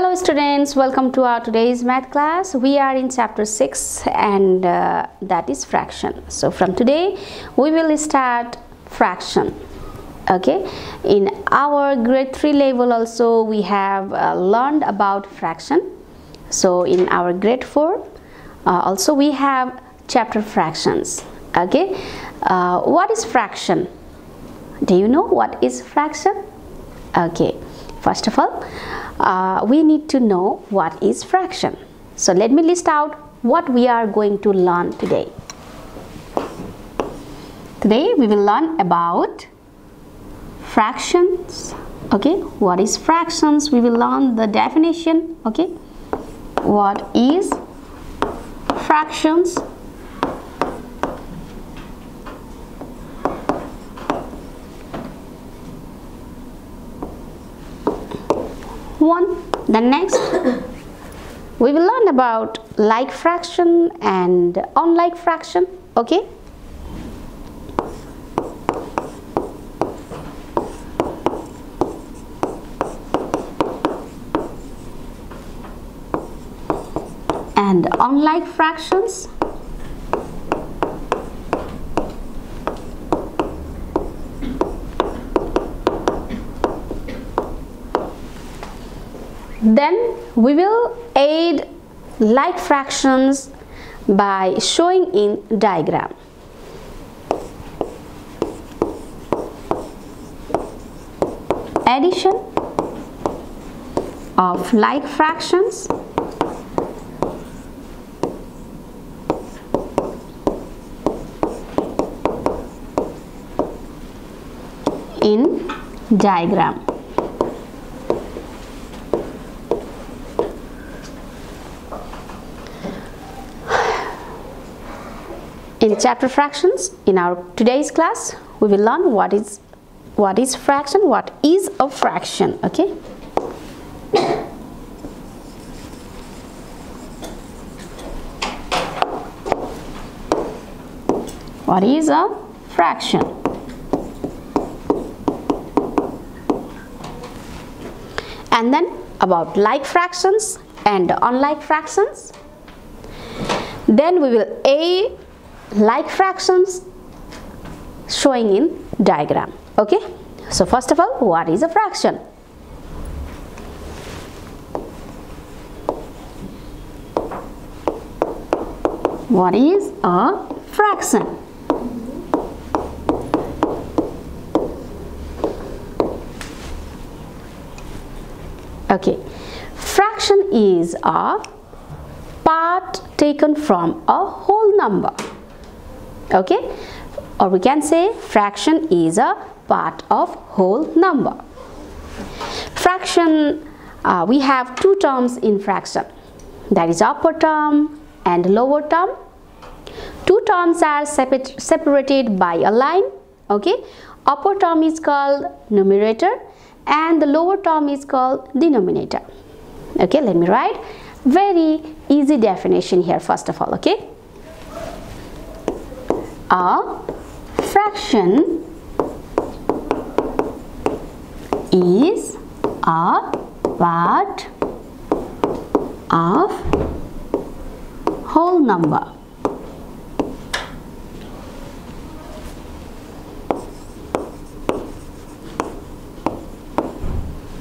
Hello students, welcome to our today's math class. We are in chapter 6 and uh, that is fraction. So from today we will start fraction. Okay, in our grade 3 level also we have uh, learned about fraction. So in our grade 4 uh, also we have chapter fractions. Okay, uh, what is fraction? Do you know what is fraction? Okay, first of all, uh, we need to know what is fraction. So let me list out what we are going to learn today. Today we will learn about fractions. Okay, what is fractions? We will learn the definition. Okay, what is fractions? One the next. We will learn about like fraction and unlike fraction okay? And unlike fractions Then we will aid like fractions by showing in diagram. Addition of like fractions in diagram. Chapter fractions. In our today's class we will learn what is what is fraction what is a fraction okay? What is a fraction? And then about like fractions and unlike fractions. Then we will a like fractions showing in diagram okay? So first of all what is a fraction? What is a fraction? Okay fraction is a part taken from a whole number okay? Or we can say fraction is a part of whole number. Fraction uh, we have two terms in fraction. That is upper term and lower term. Two terms are separated by a line. Okay? Upper term is called numerator and the lower term is called denominator. Okay? Let me write very easy definition here first of all. Okay a fraction is a part of whole number.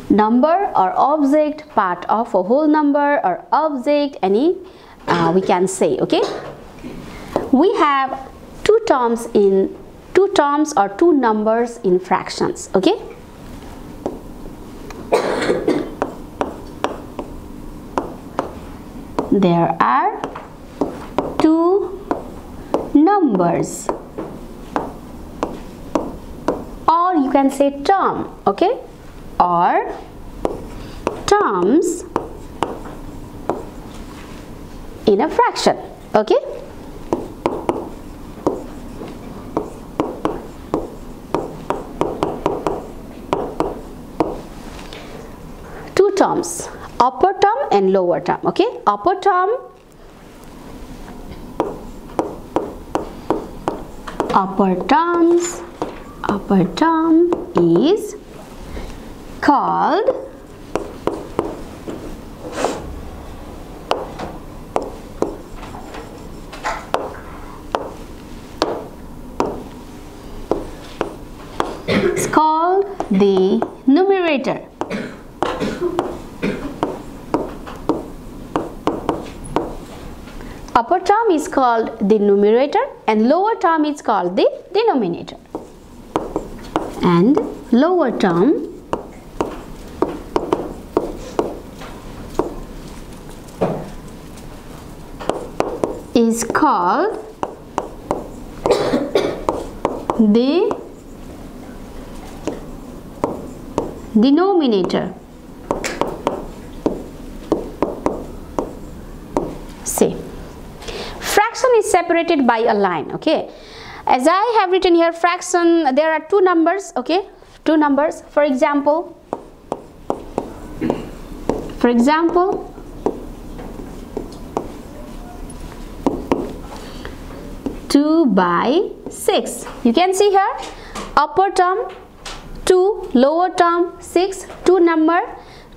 Number or object part of a whole number or object any uh, we can say okay. We have terms in two terms or two numbers in fractions okay? There are two numbers. Or you can say term okay? Or terms in a fraction okay terms upper term and lower term okay? Upper term upper terms upper term is called it's called the numerator. Upper term is called the numerator and lower term is called the denominator. And lower term is called the denominator. See, fraction separated by a line, okay? As I have written here fraction, there are two numbers, okay? Two numbers, for example, for example, 2 by 6. You can see here upper term 2, lower term 6, 2 number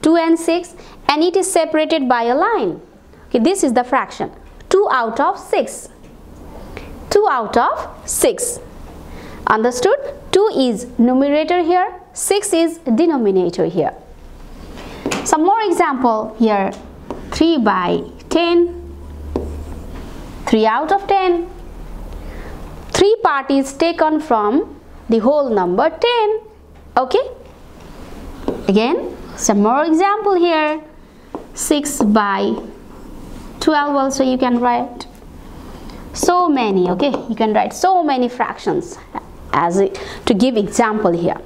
2 and 6 and it is separated by a line. Okay, this is the fraction 2 out of 6. 2 out of 6. Understood? 2 is numerator here, 6 is denominator here. Some more example here. 3 by 10, 3 out of 10, 3 part is taken from the whole number 10 okay? Again some more example here. 6 by 12 also you can write so many okay you can write so many fractions as a, to give example here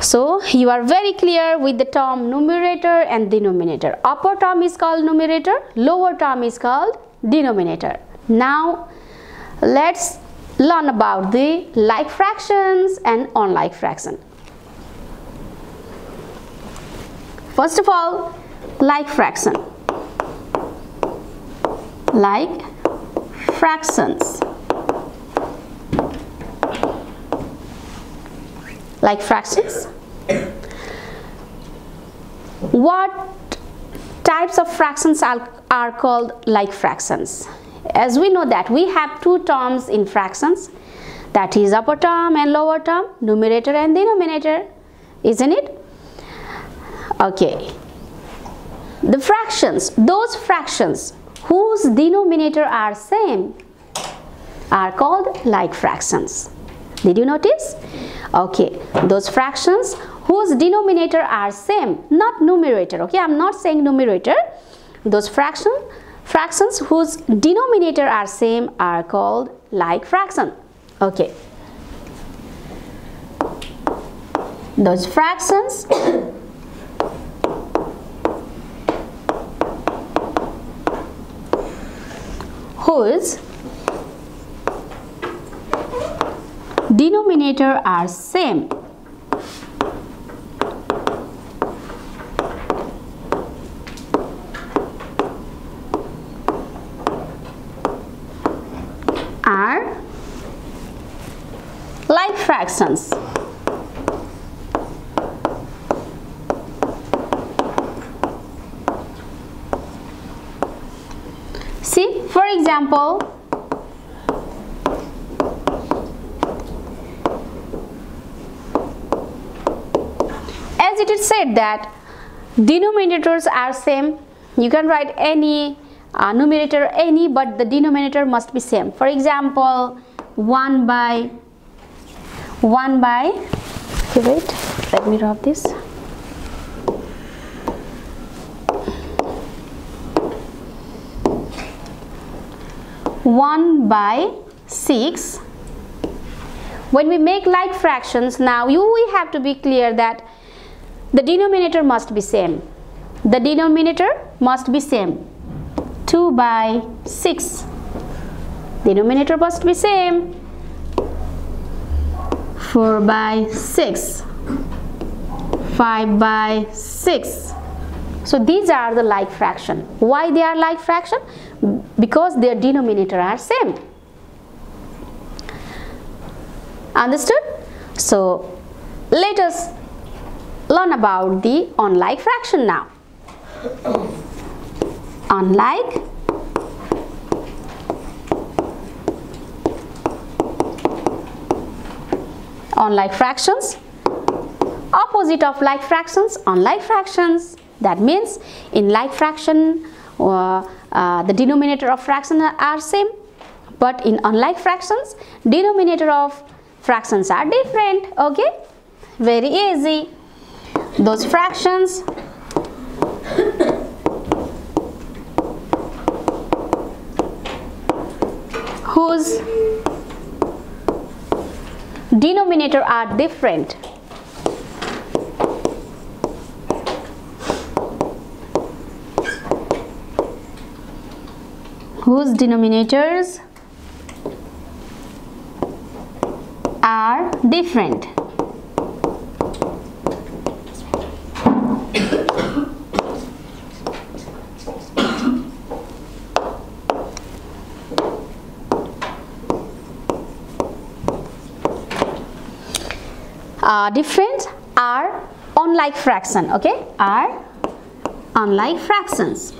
so you are very clear with the term numerator and denominator upper term is called numerator lower term is called denominator now let's learn about the like fractions and unlike fraction. First of all, like fraction. Like fractions. Like fractions. What types of fractions are, are called like fractions? as we know that we have two terms in fractions that is upper term and lower term numerator and denominator isn't it okay the fractions those fractions whose denominator are same are called like fractions did you notice okay those fractions whose denominator are same not numerator okay i'm not saying numerator those fractions Fractions whose denominator are same are called like fraction. Okay. Those fractions whose denominator are same are like fractions. See, for example, as it is said that denominators are same, you can write any uh, numerator any but the denominator must be same. For example, 1 by 1 by okay wait let me rub this one by six. When we make like fractions now you we have to be clear that the denominator must be same. The denominator must be same. 2 by 6 denominator must be same. 4 by 6 5 by 6 so these are the like fraction. Why they are like fraction? Because their denominator are same. Understood? So let us learn about the unlike fraction now. Unlike unlike fractions. Opposite of like fractions unlike fractions that means in like fraction uh, uh, the denominator of fraction are same but in unlike fractions denominator of fractions are different okay? Very easy. Those fractions whose denominator are different whose denominators are different? Uh, different are unlike fraction okay? Are unlike fractions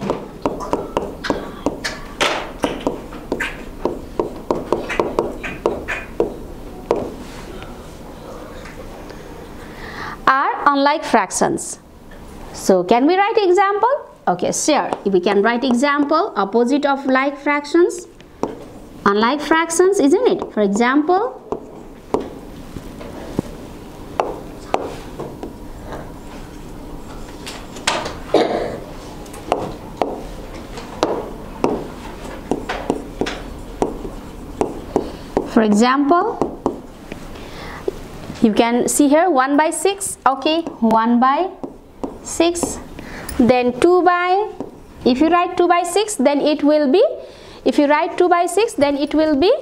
are unlike fractions. So can we write example? Okay sure. If we can write example opposite of like fractions unlike fractions isn't it? For example for example you can see here 1 by 6 okay 1 by 6 then 2 by if you write 2 by 6 then it will be if you write 2 by 6 then it will be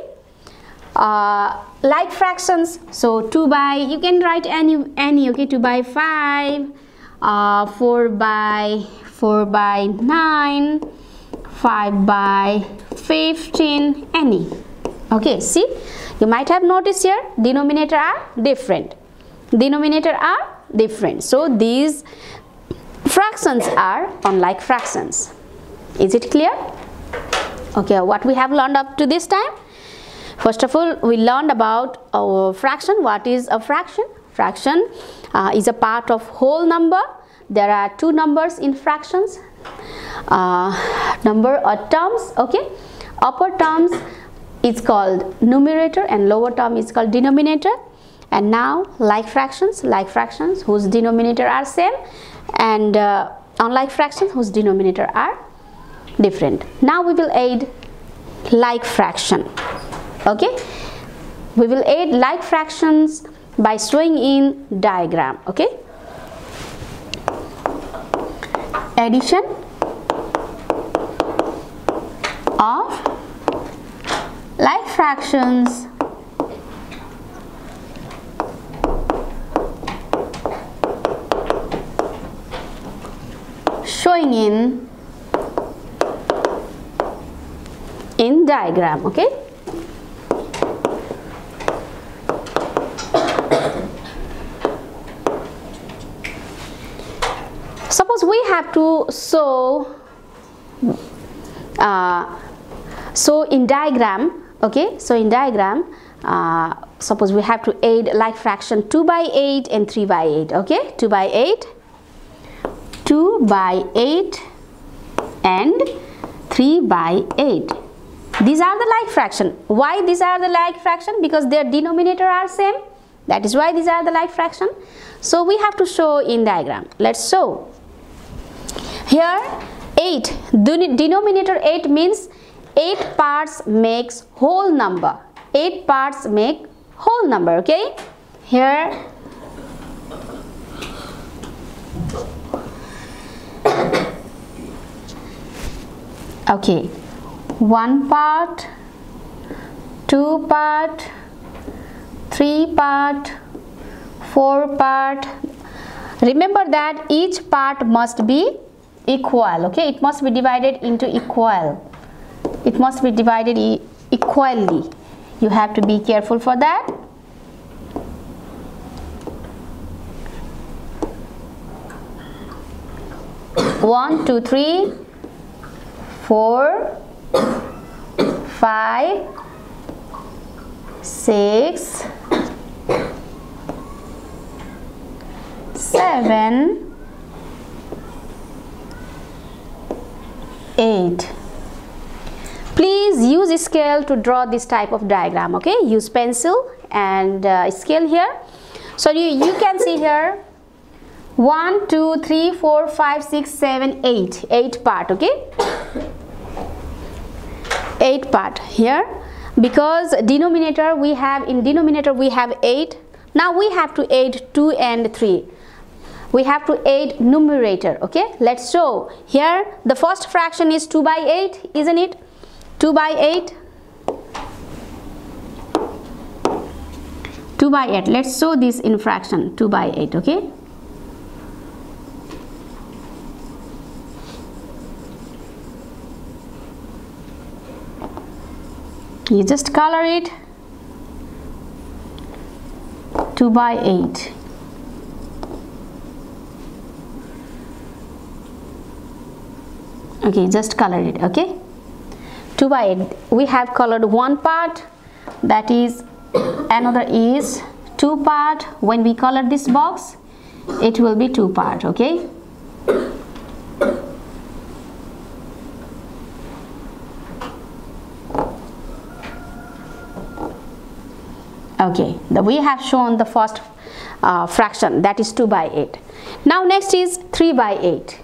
uh, like fractions. So 2 by you can write any any okay 2 by 5 uh, 4 by 4 by 9 5 by 15 any. Okay see you might have noticed here denominator are different. Denominator are different. So these fractions are unlike fractions. Is it clear? Okay what we have learned up to this time? First of all we learned about our fraction. What is a fraction? Fraction uh, is a part of whole number. There are two numbers in fractions. Uh, number or terms okay? Upper terms is called numerator and lower term is called denominator. And now like fractions like fractions whose denominator are same. And uh, unlike fractions whose denominator are different. Now we will add like fraction. Okay? We will add like fractions by showing in diagram. Okay? Addition of like fractions showing in. In diagram okay? Suppose we have to show uh, so in diagram okay so in diagram uh, suppose we have to add like fraction 2 by 8 and 3 by 8 okay? 2 by 8 2 by 8 and 3 by 8 these are the like fraction. Why these are the like fraction? Because their denominator are same. That is why these are the like fraction. So we have to show in diagram. Let's show. Here 8 denominator 8 means 8 parts makes whole number. 8 parts make whole number okay? Here. Okay. One part two part three part four part. Remember that each part must be equal okay? It must be divided into equal it must be divided e equally. You have to be careful for that. One two three four five six 7 8 please use scale to draw this type of diagram okay? Use pencil and uh, scale here. So you, you can see here 1 2 3 4 5 6 7 8 8 part okay? 8 part here. Because denominator we have in denominator we have 8 now we have to add 2 and 3 we have to add numerator okay? Let's show. Here the first fraction is 2 by 8 isn't it 2 by 8 2 by 8 let's show this in fraction 2 by 8 okay? You just color it. 2 by 8 okay just color it okay 2 by 8 we have colored one part that is another is two part. When we color this box it will be two part okay? Okay the, we have shown the first uh, fraction that is 2 by 8 now next is 3 by 8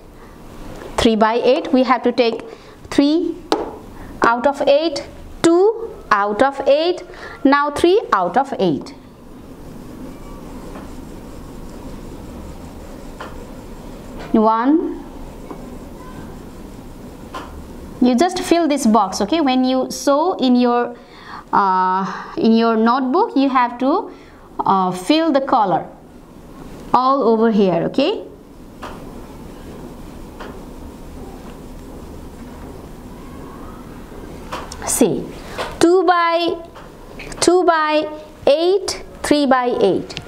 3 by 8 we have to take 3 out of 8 2 out of 8 now 3 out of 8 1 you just fill this box okay? When you sew in your uh, in your notebook you have to uh, fill the color all over here okay see 2 by 2 by 8 3 by 8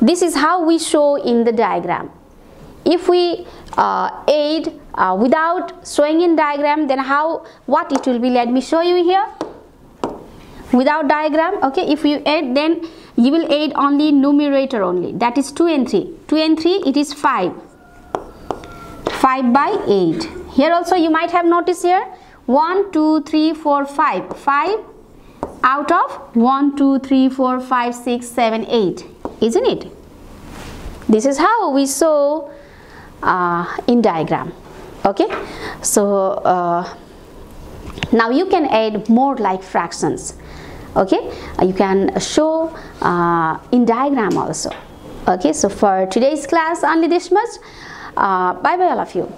this is how we show in the diagram. If we uh, aid uh, without showing in diagram then how what it will be? Let me show you here. Without diagram okay if you add then you will add only numerator only. That is 2 and 3 2 and 3 it is 5 5 by 8 here also you might have noticed here 1 2 3 4 5 5 out of 1 2 3 4 5 6 7 8 isn't it? This is how we show uh, in diagram. Okay? So uh, now you can add more like fractions. Okay? You can show uh, in diagram also. Okay? So for today's class only this much. Uh, bye bye all of you